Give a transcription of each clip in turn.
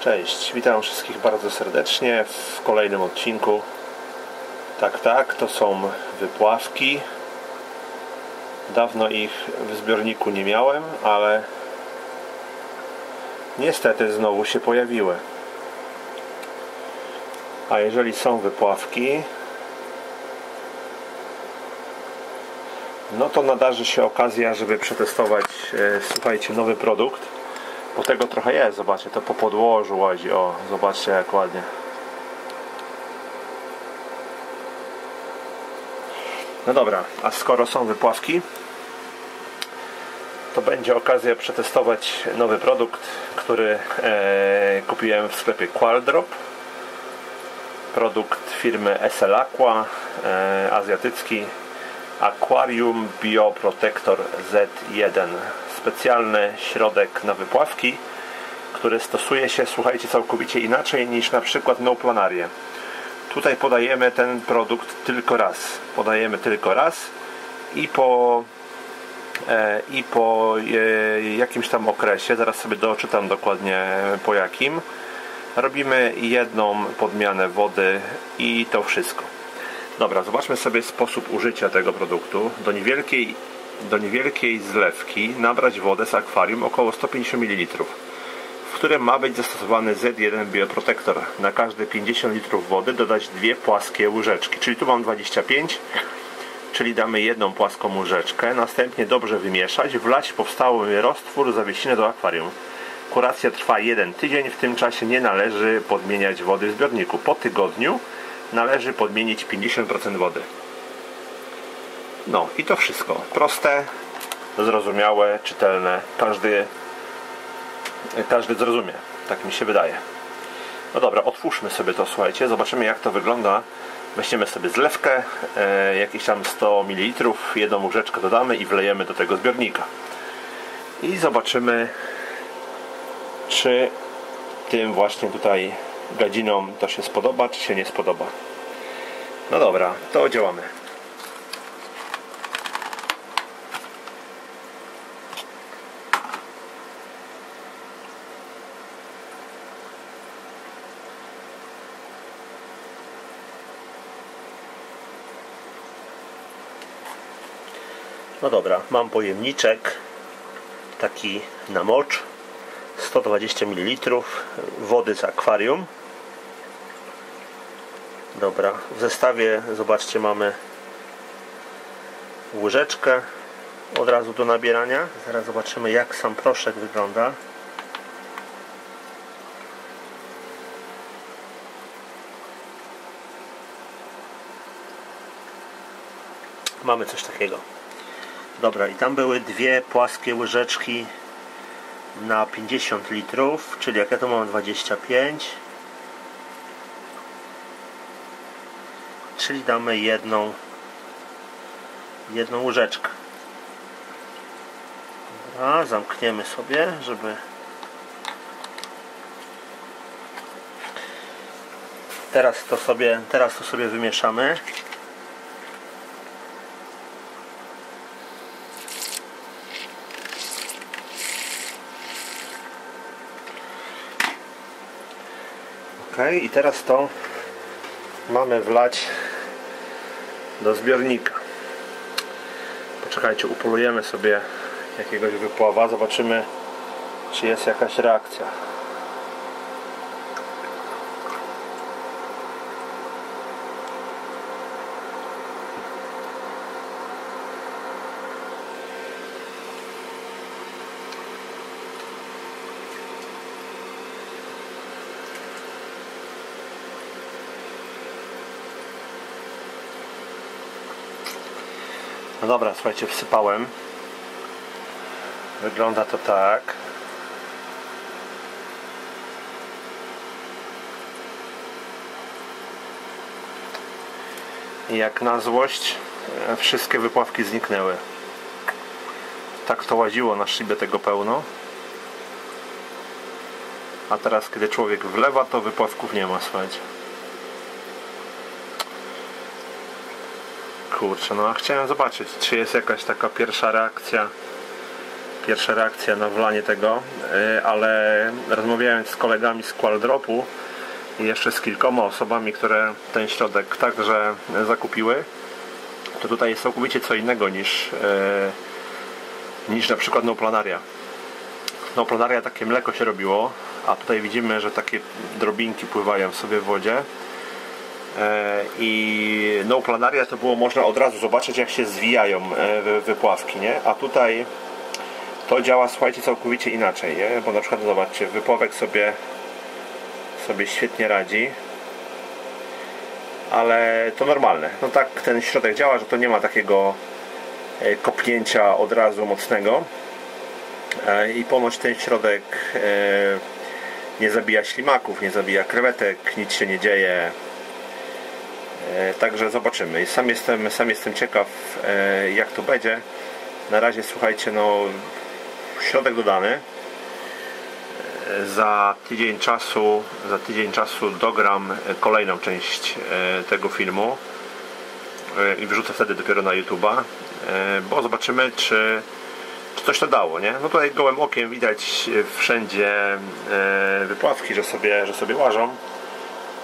Cześć, witam wszystkich bardzo serdecznie w kolejnym odcinku. Tak, tak, to są wypławki. Dawno ich w zbiorniku nie miałem, ale niestety znowu się pojawiły. A jeżeli są wypławki, no to nadarzy się okazja, żeby przetestować, e, słuchajcie, nowy produkt bo tego trochę jest, zobaczcie, to po podłożu łazi, o, zobaczcie jak ładnie. No dobra, a skoro są wypławki, to będzie okazja przetestować nowy produkt, który e, kupiłem w sklepie Qualdrop. Produkt firmy SL Aqua, e, azjatycki Aquarium Bioprotector Z1 specjalny środek na wypławki, który stosuje się, słuchajcie, całkowicie inaczej niż na przykład no. Tutaj podajemy ten produkt tylko raz. Podajemy tylko raz i po e, i po e, jakimś tam okresie, zaraz sobie doczytam dokładnie po jakim, robimy jedną podmianę wody i to wszystko. Dobra, zobaczmy sobie sposób użycia tego produktu. Do niewielkiej do niewielkiej zlewki nabrać wodę z akwarium około 150 ml, w którym ma być zastosowany Z1 Bioprotector. Na każde 50 litrów wody dodać dwie płaskie łyżeczki, czyli tu mam 25 czyli damy jedną płaską łyżeczkę, następnie dobrze wymieszać, wlać powstały roztwór, zawiesiny do akwarium. Kuracja trwa jeden tydzień, w tym czasie nie należy podmieniać wody w zbiorniku. Po tygodniu należy podmienić 50% wody. No i to wszystko. Proste, zrozumiałe, czytelne. Każdy, każdy zrozumie. Tak mi się wydaje. No dobra, otwórzmy sobie to, słuchajcie. Zobaczymy jak to wygląda. Weźmiemy sobie zlewkę, e, jakieś tam 100 ml, jedną łyżeczkę dodamy i wlejemy do tego zbiornika. I zobaczymy, czy tym właśnie tutaj gadzinom to się spodoba, czy się nie spodoba. No dobra, to działamy. No dobra, mam pojemniczek taki na mocz 120 ml wody z akwarium dobra, w zestawie zobaczcie mamy łyżeczkę od razu do nabierania. Zaraz zobaczymy jak sam proszek wygląda. Mamy coś takiego. Dobra, i tam były dwie płaskie łyżeczki na 50 litrów, czyli jak ja to mam 25 czyli damy jedną jedną łyżeczkę. Dobra, zamkniemy sobie, żeby teraz to sobie teraz to sobie wymieszamy. I teraz to mamy wlać do zbiornika. Poczekajcie, upolujemy sobie jakiegoś wypława zobaczymy czy jest jakaś reakcja No dobra, słuchajcie, wsypałem. Wygląda to tak. I jak na złość e, wszystkie wypławki zniknęły. Tak to łaziło na szybie tego pełno. A teraz kiedy człowiek wlewa to wypławków nie ma, słuchajcie. Kurczę, no a chciałem zobaczyć, czy jest jakaś taka pierwsza reakcja, pierwsza reakcja na wlanie tego, e, ale rozmawiając z kolegami z Qualdropu i jeszcze z kilkoma osobami, które ten środek także zakupiły, to tutaj jest całkowicie co innego niż, e, niż na przykład no planaria. No planaria takie mleko się robiło, a tutaj widzimy, że takie drobinki pływają sobie w wodzie. E, I no planaria to było można od razu zobaczyć jak się zwijają e, wypławki, nie? A tutaj to działa, słuchajcie, całkowicie inaczej, nie? Bo na przykład zobaczcie, wypławek sobie sobie świetnie radzi ale to normalne. No tak ten środek działa, że to nie ma takiego e, kopnięcia od razu mocnego i ponoć ten środek nie zabija ślimaków, nie zabija krewetek, nic się nie dzieje. Także zobaczymy. Sam jestem, sam jestem ciekaw jak to będzie. Na razie słuchajcie, no środek dodany za tydzień czasu za tydzień czasu dogram kolejną część e, tego filmu e, i wrzucę wtedy dopiero na YouTube'a e, bo zobaczymy czy, czy coś to dało nie? no tutaj gołym okiem widać wszędzie wypławki że sobie, że sobie łażą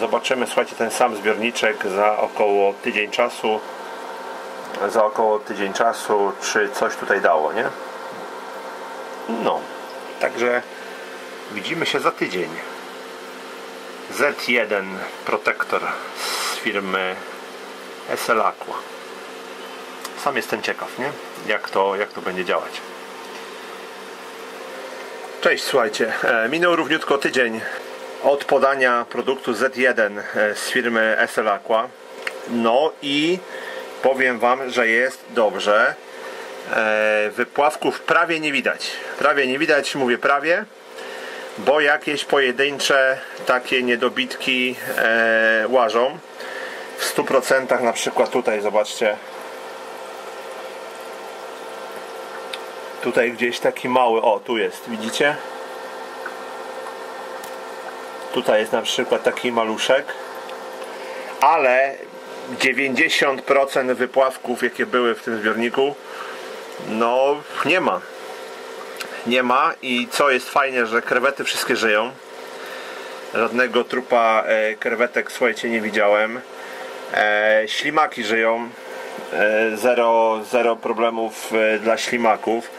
zobaczymy słuchajcie ten sam zbiorniczek za około tydzień czasu za około tydzień czasu czy coś tutaj dało nie? no także Widzimy się za tydzień. Z1 Protector z firmy SL Aqua. Sam jestem ciekaw, nie? Jak to, jak to będzie działać. Cześć, słuchajcie. E, minął równiutko tydzień od podania produktu Z1 e, z firmy SL Aqua. No i powiem Wam, że jest dobrze. E, wypławków prawie nie widać. Prawie nie widać, mówię prawie bo jakieś pojedyncze takie niedobitki e, łażą w 100% na przykład tutaj zobaczcie tutaj gdzieś taki mały, o tu jest, widzicie? Tutaj jest na przykład taki maluszek ale 90% wypławków jakie były w tym zbiorniku no nie ma. Nie ma i co jest fajnie, że krewety wszystkie żyją. Żadnego trupa e, krewetek słuchajcie nie widziałem. E, ślimaki żyją. E, zero, zero problemów e, dla ślimaków.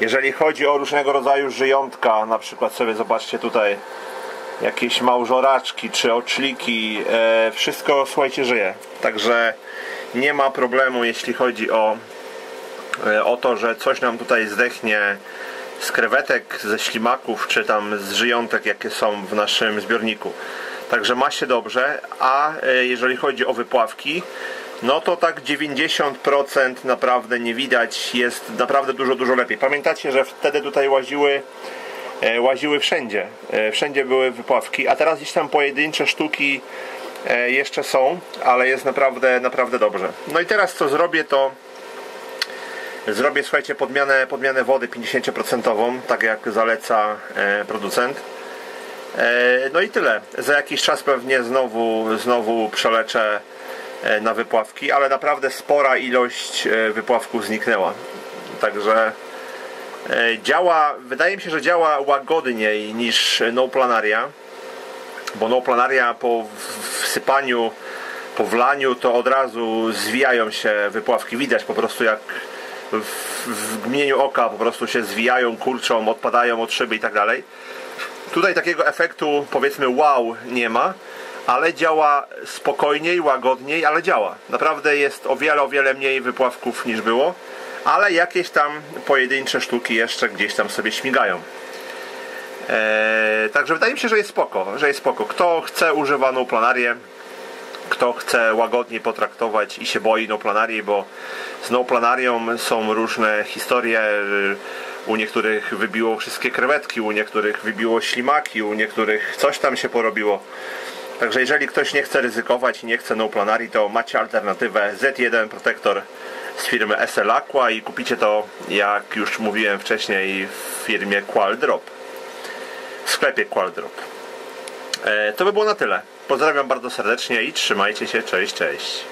Jeżeli chodzi o różnego rodzaju żyjątka na przykład sobie zobaczcie tutaj jakieś małżoraczki czy oczliki e, wszystko słuchajcie żyje także nie ma problemu jeśli chodzi o e, o to, że coś nam tutaj zdechnie z krewetek, ze ślimaków, czy tam z żyjątek, jakie są w naszym zbiorniku. Także ma się dobrze, a e, jeżeli chodzi o wypławki, no to tak 90% naprawdę nie widać, jest naprawdę dużo, dużo lepiej. Pamiętacie, że wtedy tutaj łaziły łaziły wszędzie, e, wszędzie były wypławki, a teraz gdzieś tam pojedyncze sztuki jeszcze są, ale jest naprawdę, naprawdę dobrze. No i teraz co zrobię to Zrobię, słuchajcie, podmianę, podmianę wody 50%, tak jak zaleca e, producent. E, no i tyle. Za jakiś czas pewnie znowu, znowu przeleczę e, na wypławki, ale naprawdę spora ilość e, wypławków zniknęła. Także e, działa, wydaje mi się, że działa łagodniej niż no planaria, bo no planaria po wsypaniu, po wlaniu to od razu zwijają się wypławki. Widać po prostu jak w, w gmieniu oka po prostu się zwijają, kurczą, odpadają od szyby i tak dalej. Tutaj takiego efektu powiedzmy wow nie ma, ale działa spokojniej, łagodniej, ale działa. Naprawdę jest o wiele, o wiele mniej wypławków niż było, ale jakieś tam pojedyncze sztuki jeszcze gdzieś tam sobie śmigają. Eee, także wydaje mi się, że jest spoko, że jest spoko. Kto chce używaną planarię, kto chce łagodnie potraktować i się boi noplanarii, bo z planarią są różne historie. U niektórych wybiło wszystkie krewetki, u niektórych wybiło ślimaki, u niektórych coś tam się porobiło. Także jeżeli ktoś nie chce ryzykować i nie chce noplanarii, to macie alternatywę Z1 protektor z firmy SL Aqua i kupicie to, jak już mówiłem wcześniej, w firmie Qualdrop. W sklepie Qualdrop. E, to by było na tyle. Pozdrawiam bardzo serdecznie i trzymajcie się. Cześć, cześć.